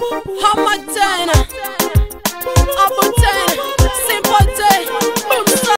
Hammer Turner.